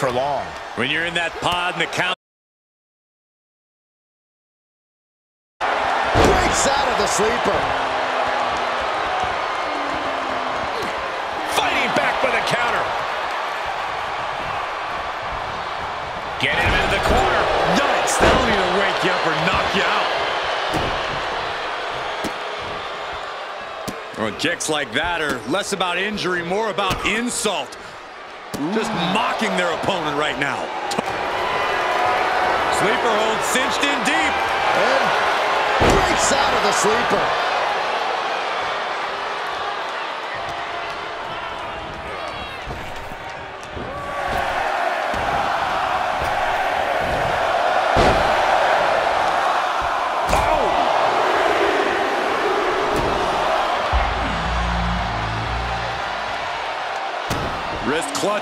for long. When you're in that pod and the count. Breaks out of the sleeper. Fighting back with a counter. Get him into the corner. Yikes, that'll either wake you up or knock you out. Well, kicks like that are less about injury, more about insult. Just mocking their opponent right now. Sleeper hold cinched in deep. And breaks out of the sleeper.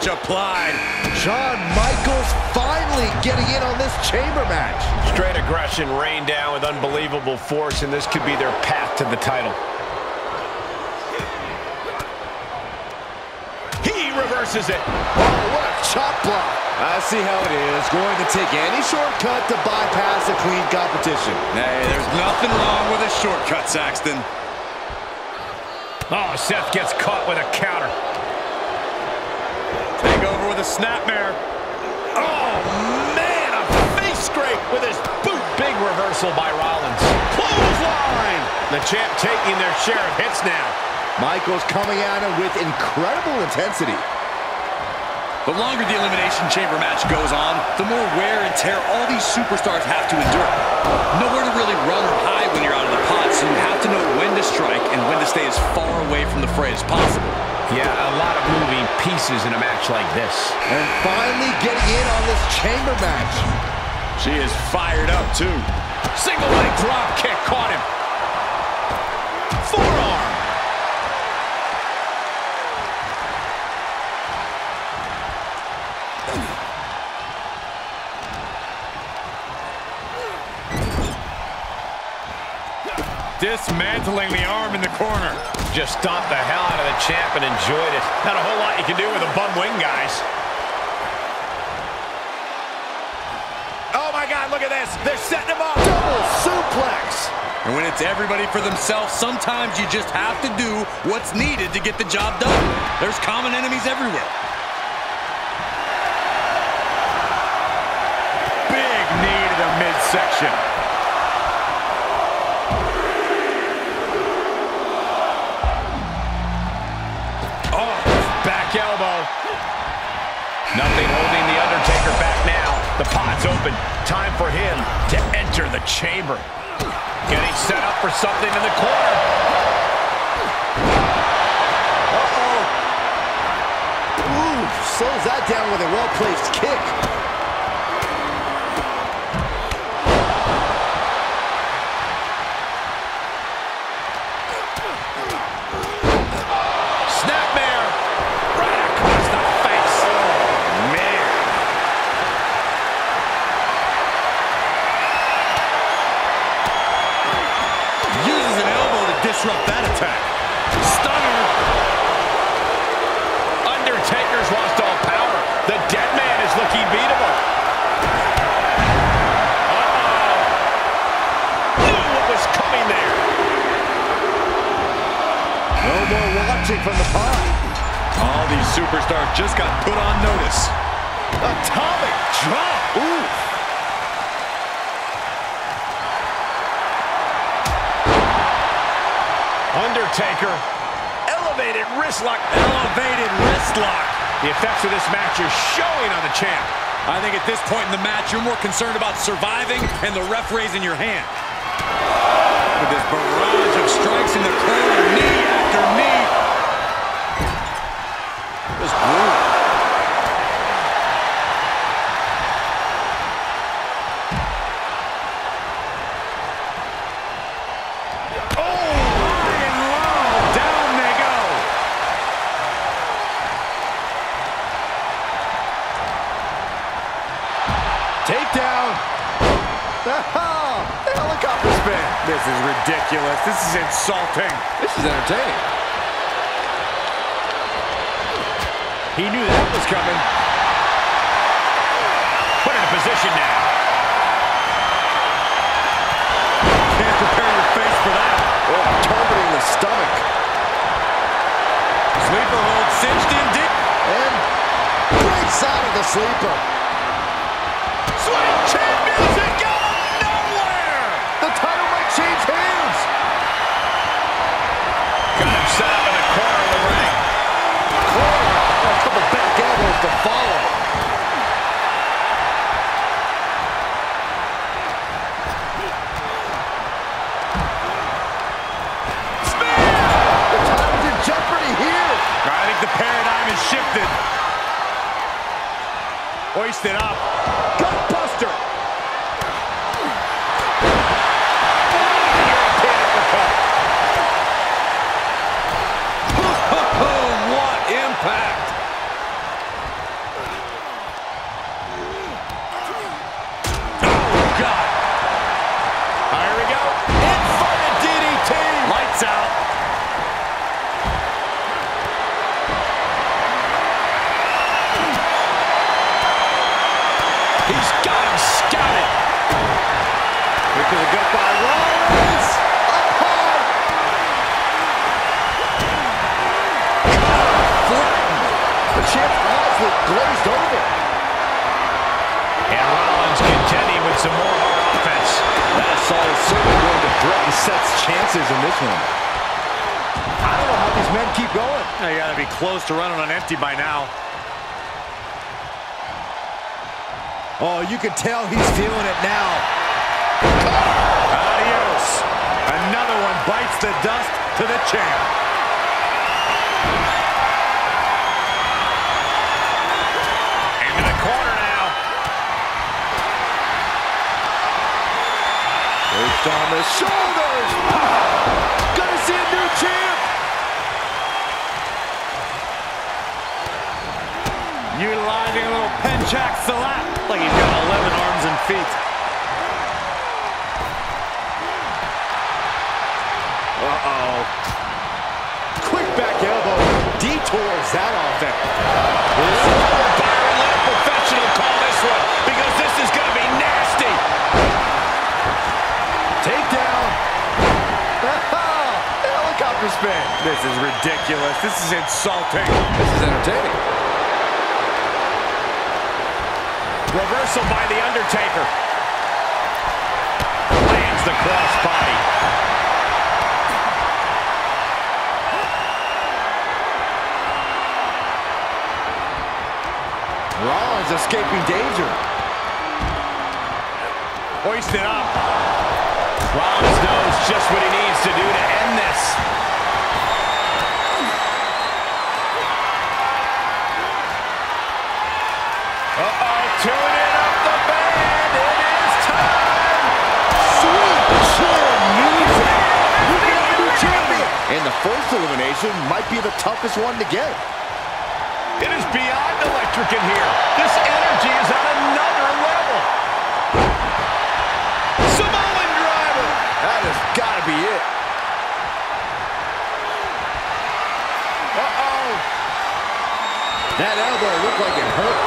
Wrist applied. Shawn Michaels finally getting in on this chamber match. Straight aggression rained down with unbelievable force, and this could be their path to the title. He reverses it. Oh, what a chop block. I see how it is. Going to take any shortcut to bypass a clean competition. Hey, there's nothing wrong with a shortcut, Saxton. Oh, Seth gets caught with a counter. Take over with a snapmare. Oh, man, a face scrape with his boot. Big reversal by Rollins. Clothesline. The champ taking their share of hits now. Michaels coming at him with incredible intensity. The longer the Elimination Chamber match goes on, the more wear and tear all these superstars have to endure. Nowhere to really run or hide when you're out of the pot, so you have to know when to strike and when to stay as far away from the fray as possible. Yeah, a lot of moving pieces in a match like this. And finally getting in on this chamber match. She is fired up, too. Single leg drop kick caught him. Dismantling the arm in the corner. Just stomped the hell out of the champ and enjoyed it. Not a whole lot you can do with a bum wing, guys. Oh, my God, look at this. They're setting him up. Double suplex. And when it's everybody for themselves, sometimes you just have to do what's needed to get the job done. There's common enemies everywhere. Big knee to the midsection. Pot's open. Time for him to enter the chamber. Getting set up for something in the corner. Uh-oh. Ooh, slows that down with a well-placed kick. Disrupt that attack. Stunner. Undertaker's lost all power. The dead man is looking beatable. Knew what was coming there. No more watching from the pod. All these superstars just got put on notice. Atomic drop. Ooh. Undertaker. Elevated wrist lock. Elevated wrist lock. The effects of this match are showing on the champ. I think at this point in the match, you're more concerned about surviving and the ref raising your hand. Takedown. Oh, helicopter spin. This is ridiculous. This is insulting. This is entertaining. He knew that was coming. Put in a position now. Can't prepare your face for that. Oh, targeting the stomach. Sleeper hold cinched in deep. And breaks out of the sleeper. Hoisted up. Look at the gut by Rollins. Up high. The champ's eyes look glazed over. And Rollins contending with some more hard offense. That assault is certainly going to threaten Seth's chances in this one. I don't know how these men keep going. You gotta be close to running on empty by now. Oh, you can tell he's feeling it now. Adios. Another one bites the dust to the champ. Into the corner now. Placed on the shoulders. Gonna see a new champ. Utilizing a little pencak silat Detours that offense. Byron, let a professional call this one because this is going to be nasty. Takedown. Helicopter spin. This is ridiculous. This is insulting. This is entertaining. Reversal by The Undertaker. Lands the crossbody. Rollins escaping danger. Hoisted up. Rollins knows just what he needs to do to end this. Uh-oh, tuning up the band. It is time. Sweet chin music. We got a new champion. And the first elimination might be the toughest one to get. It is beyond electric in here. This energy is on another level. Samoan driver. That has got to be it. Uh-oh. That elbow looked like it hurt.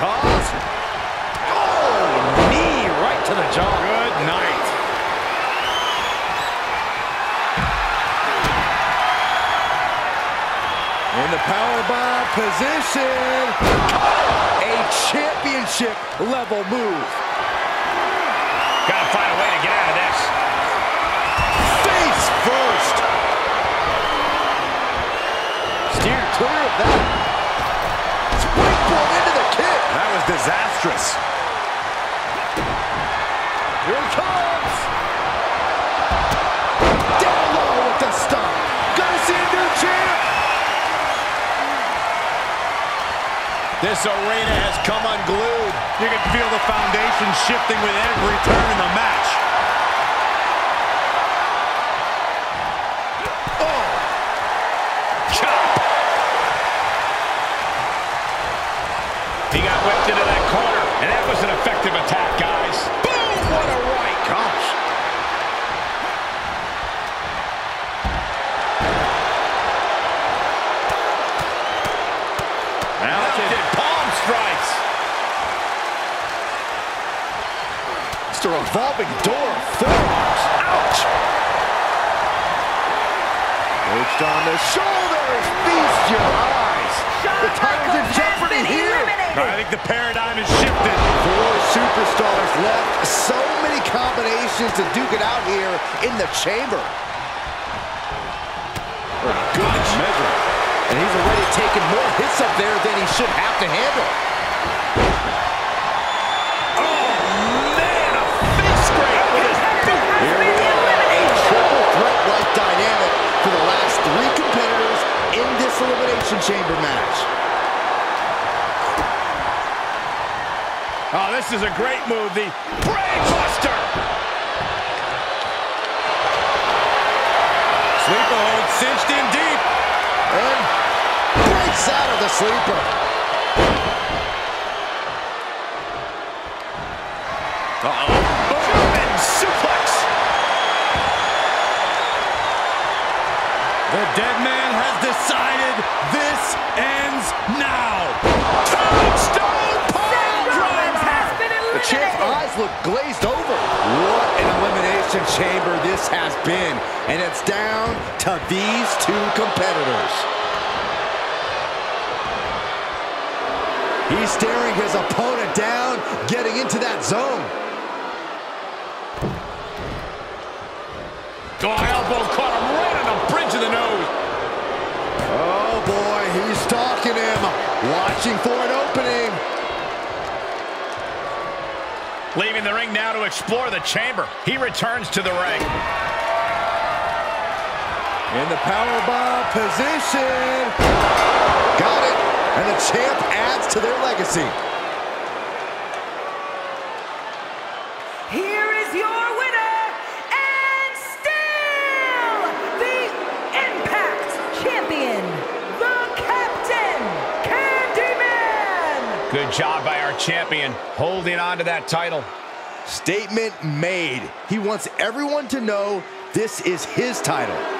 Toss. Oh, knee right to the jaw. In the power bomb position. A championship level move. Gotta find a way to get out of this. Face first. Steer clear of that. Springboard into the kick. That was disastrous. Here it comes. Down low with the stomp. Gonna see a new champ. This arena has come unglued. You can feel the foundation shifting with every turn in the match. Revolving door of forearms. Ouch! Perched on the shoulders. Feast your eyes. The title's in jeopardy here. I think the paradigm has shifted. Four superstars left. So many combinations to duke it out here in the chamber. Good measure. And he's already taken more hits up there than he should have to handle. This is a great move. The Brainbuster. Sleeper hold cinched in deep. And breaks out of the sleeper. Uh-oh. German suplex. The dead man has decided this ends now. Driver. The champ's eyes look glazed over. What an elimination chamber this has been. And it's down to these two competitors. He's staring his opponent down, getting into that zone. Oh, elbow caught him right on the bridge of the nose. Oh boy, he's stalking him. Watching for an opening. Leaving the ring now to explore the chamber. He returns to the ring. In the powerbomb position. Got it. And the champ adds to their legacy. Good job by our champion, holding on to that title. Statement made. He wants everyone to know this is his title.